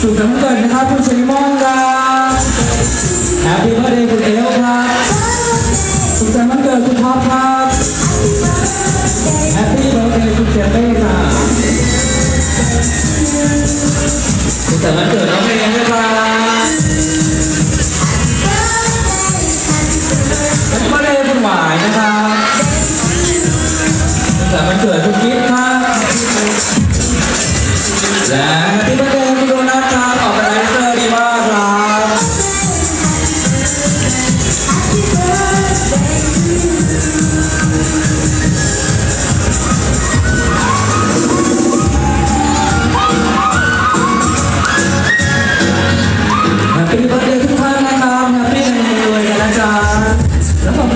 สุขสันต์วันเกิดนะครับคุณเชลิมอนครับ happy birthday คุณเอลครับสุขสันต์วันเกิดคุณท็อปครับ happy birthday คุณเจเป้ครับสุขสันต์วันเกิดน้องเมย์นะครับ happy birthday หวายนะครับสุขสันต์วันเกิดคุณกิฟต์ครับและ เด็กทุกท่านนะครับแเปปี้ในเลยนะจ๊ะแล้วผม